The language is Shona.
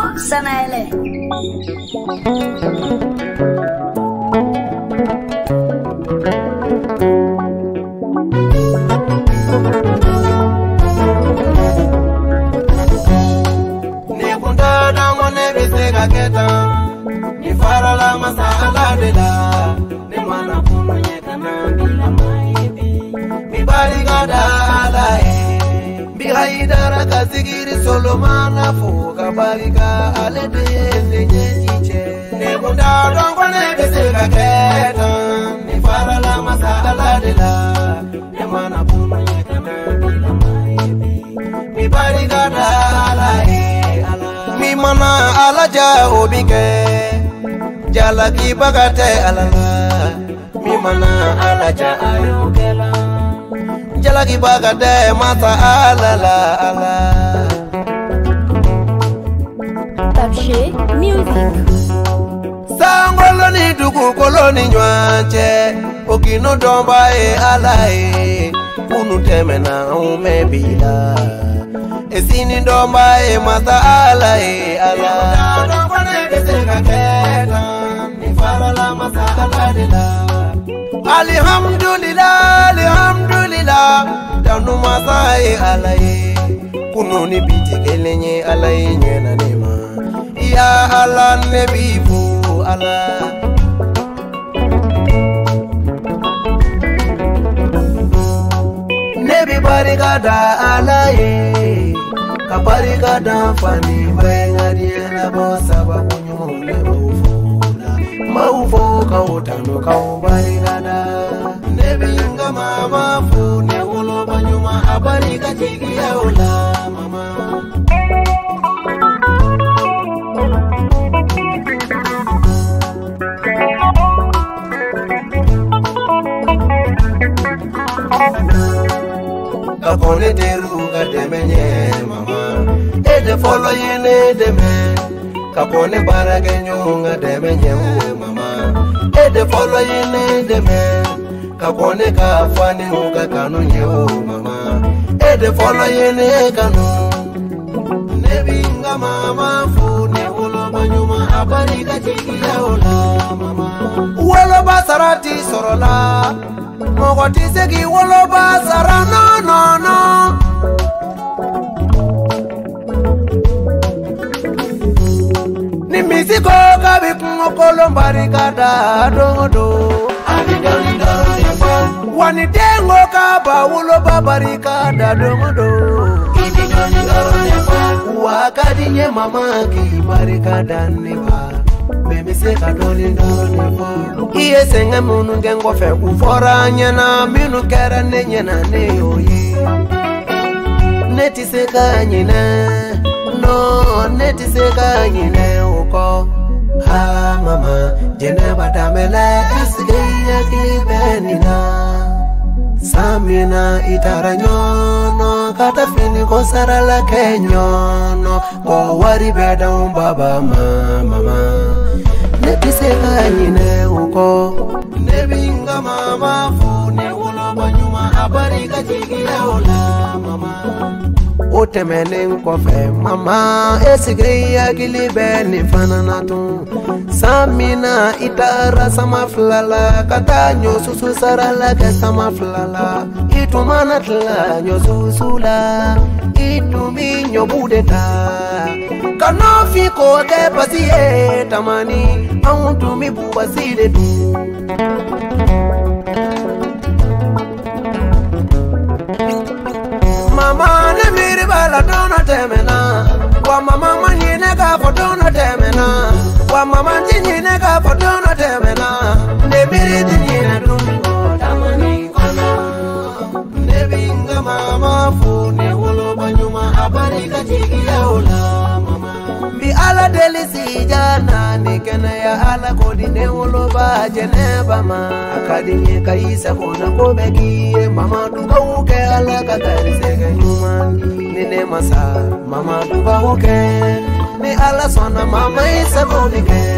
iyo sanayle Nikunda dango nebisegaketa Nifarala masa idara kazigiri solomana foka barika alebeeyeyiche nebundadongo nebesekaketa nifarala masaaladela nemwanabuna mimana e ala ja obike jalakibagate alala mimana ala ja ayokela jalagi baga de mata alala ala tabshe music sangolo ni dugu koloni nyanche okino domba e alae kunu temena ume bila esini domba e mata ala e ala Ni farala masa ala de la alihamdulilah alihamdulilah danu masa ye ala ye kunu ni biti kelen ye ala ye ɲɛna ne ma ya ala ne bi fo ala. ne bi barika da ala ye ka barika da fani bɛɛ ŋa diɲɛ labɔ sababu ɲuman ne b'o fo mauvoka utanokaubayirana nevinga mamafu neuloba nyuma abarika chikiyaula mama kakone teruka demenye mama edefolo yene demen kapo ni bara gi nyunga deme nyewe mama ede folo yine deme kapo ni kafa ni uga kanu nyewe mama ede folo yine kanu nebi nga mama fu ne ulo banyuma abari ga chiki ya ula mama uwelo basarati sorola mogo tisegi uwelo basara no no no wanitengo kaba wulo babarikada dongodo wakadinye mamaki barikadaniba memiseka dolindonepo iye senge munu ngengofe kuforanye na minu kere nenye na neyoye netisekanyine no netisekanyine uko Ah, mama, jene Jeneba Damela, ya Clivenina. Samina itaranyono katafini kosara la kenyono kwa waribeda umbaba mama mama netiseka nyine uko nebinga mama fune uloba banyuma habari kachigira ola mama o tɛmɛnen kɔfɛ mama e sigiri hakili bɛ nin fana tun san min na i taara sama fila la ka taa ɲɔsusu sara la kɛ sama fila la i tun mana tila ɲɔsusu la i tun bi ɲɔbu de ta ka nɔfin k'o kɛ basi ye tamani anw tun bi bubasi de dun dono temena wa mama manyine ka fo dono temena wa mama tinyine ka fo dono temena ne biri tinyine dungo tamani kona ne binga mama fu ne wolo banyuma habari katika yaula deli si jana ni kenaya ala ko dine wolo ba jene bama akadi nye kaisa kona ko mama duba uke ala katari kari sege nyumani nene masa mama duba uke ne ala sona mama isa bonike